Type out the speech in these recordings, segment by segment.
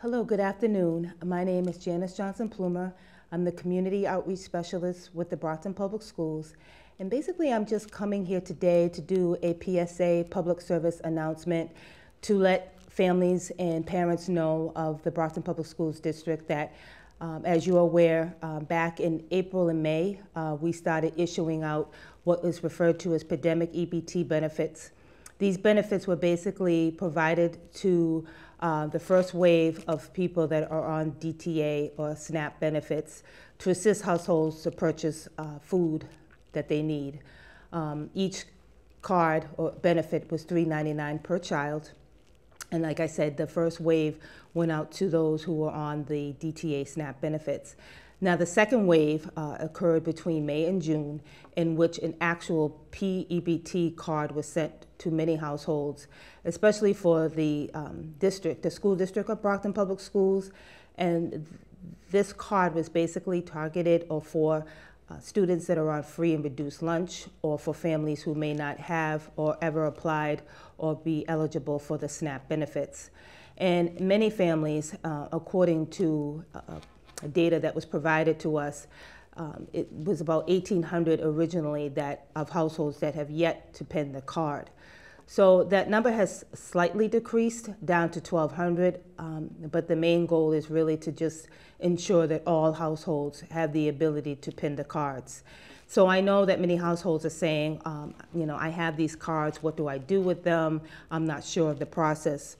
Hello, good afternoon. My name is Janice Johnson Plumer. I'm the Community Outreach Specialist with the Brockton Public Schools. And basically, I'm just coming here today to do a PSA public service announcement to let families and parents know of the Brockton Public Schools District that, um, as you're aware, uh, back in April and May, uh, we started issuing out what is referred to as pandemic EBT benefits. These benefits were basically provided to uh, the first wave of people that are on DTA or SNAP benefits to assist households to purchase uh, food that they need. Um, each card or benefit was $3.99 per child. And like I said, the first wave went out to those who were on the DTA SNAP benefits. Now, the second wave uh, occurred between May and June, in which an actual PEBT card was sent to many households, especially for the um, district, the school district of Brockton Public Schools. And this card was basically targeted or for uh, students that are on free and reduced lunch or for families who may not have or ever applied or be eligible for the SNAP benefits. And many families, uh, according to uh, data that was provided to us, um, it was about 1,800 originally that of households that have yet to pin the card. So that number has slightly decreased down to 1,200, um, but the main goal is really to just ensure that all households have the ability to pin the cards. So I know that many households are saying, um, you know, I have these cards, what do I do with them? I'm not sure of the process.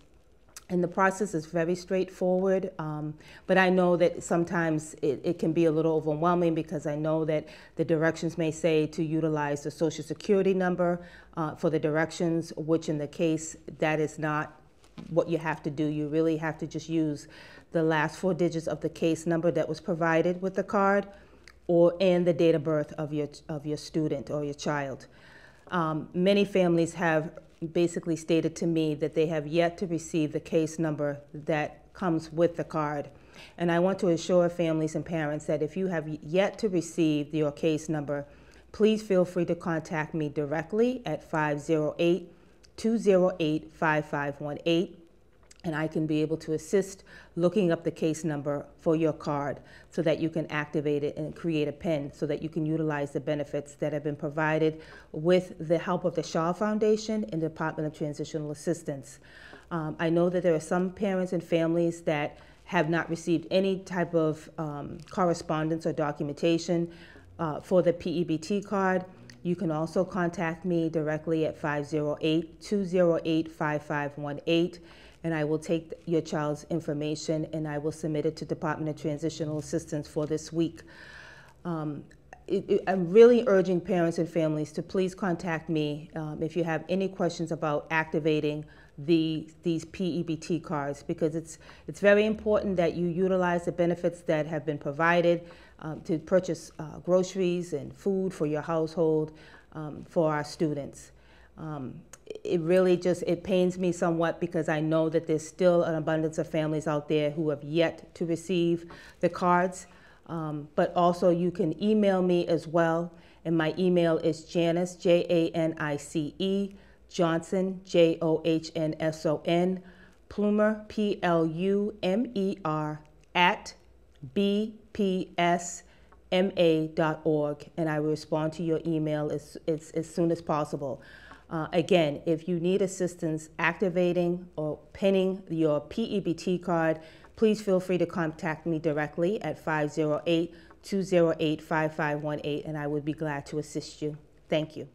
And the process is very straightforward, um, but I know that sometimes it, it, can be a little overwhelming because I know that the directions may say to utilize the social security number uh, for the directions, which in the case that is not what you have to do. You really have to just use the last four digits of the case number that was provided with the card or and the date of birth of your, of your student or your child. Um, many families have basically stated to me that they have yet to receive the case number that comes with the card. And I want to assure families and parents that if you have yet to receive your case number, please feel free to contact me directly at 508 208 5518 and I can be able to assist looking up the case number for your card so that you can activate it and create a PIN so that you can utilize the benefits that have been provided with the help of the Shaw Foundation and the Department of Transitional Assistance. Um, I know that there are some parents and families that have not received any type of um, correspondence or documentation uh, for the PEBT card. You can also contact me directly at 508 208 5518 and I will take your child's information and I will submit it to Department of Transitional Assistance for this week. Um, it, it, I'm really urging parents and families to please contact me um, if you have any questions about activating the, these PEBT cards because it's, it's very important that you utilize the benefits that have been provided um, to purchase uh, groceries and food for your household um, for our students. Um, it really just it pains me somewhat because I know that there's still an abundance of families out there who have yet to receive the cards. Um, but also you can email me as well, and my email is Janice J A N I C E Johnson J O H N S O N Plumer P L U M E R at bpsma.org, and I will respond to your email as, as, as soon as possible. Uh, again, if you need assistance activating or pinning your PEBT card, please feel free to contact me directly at 508 208 5518, and I would be glad to assist you. Thank you.